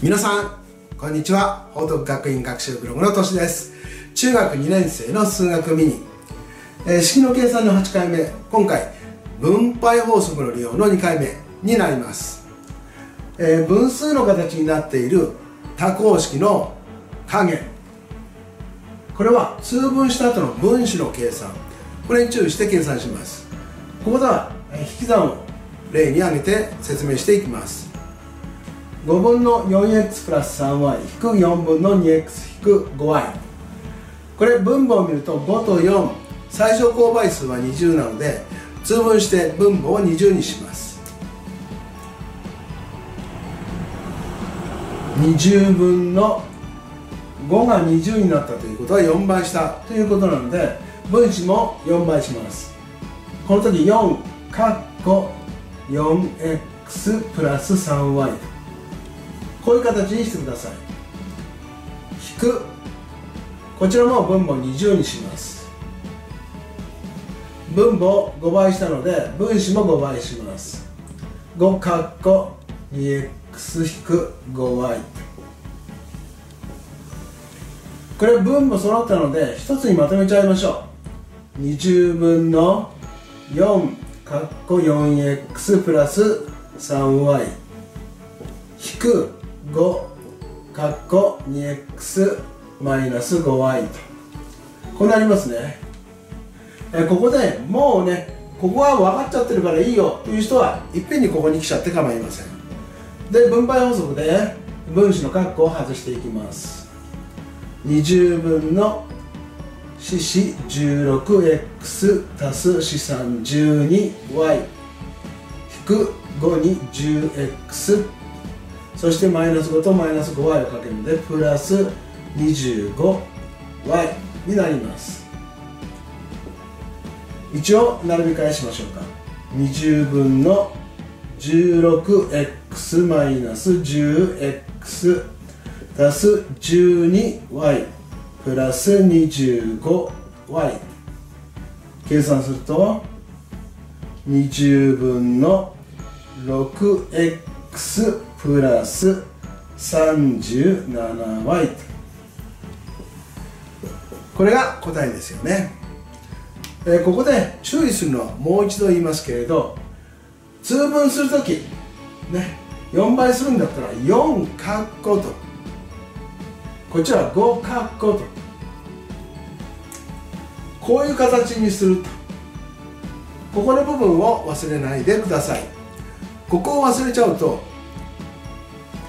皆さんこんにちは。報徳学院学習ブログのとしです。中学2年生の数学ミニ、えー、式の計算の8回目。今回分配法則の利用の2回目になります、えー、分数の形になっている多項式の影これは通分した後の分子の計算。これに注意して計算します。ここでは引き算を例に挙げて説明していきます。5分の 4x プラス 3y 引く4分の 2x 引く 5y これ分母を見ると5と4最小公倍数は20なので通分して分母を20にします。20分の5が20になったということは4倍したということなので分子も4倍します。この時4かっこ 4x プラス 3y こういう形にしてください。引く。こちらも分母20にします。分母5倍したので分子も5倍します。5かっこ 2x-5y これ分母揃ったので一つにまとめちゃいましょう。20分の4かっこ 4x プラス 3y 引く。5かっこ 2x マイナス 5y と。こうなりますね。えここでもうねここは分かっちゃってるからいいよという人はいっぺんにここに来ちゃって構いません。で分配法則で分子の括弧を外していきます。20分の四子 16x 足す四三 12y 引く5に 10x そしてマイナス5とマイナス 5y をかけるのでプラス 25y になります。一応並び替えしましょうか。20分の 16x マイナス 10x 足す 12y プラス 25y 計算すると20分の 6x プラス 37y これが答えですよね、えー、ここで注意するのはもう一度言いますけれど通分するときね4倍するんだったら4カッコと。こっちは5カッコと。こういう形にすると。ここの部分を忘れないでください。ここを忘れちゃうと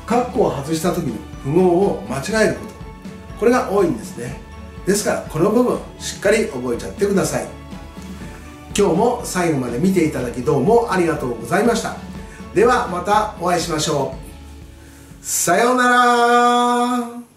カッコを外した時に符号を間違えること。これが多いんですね。ですからこの部分しっかり覚えちゃってください。今日も最後まで見ていただきどうもありがとうございました。ではまたお会いしましょう。さようなら。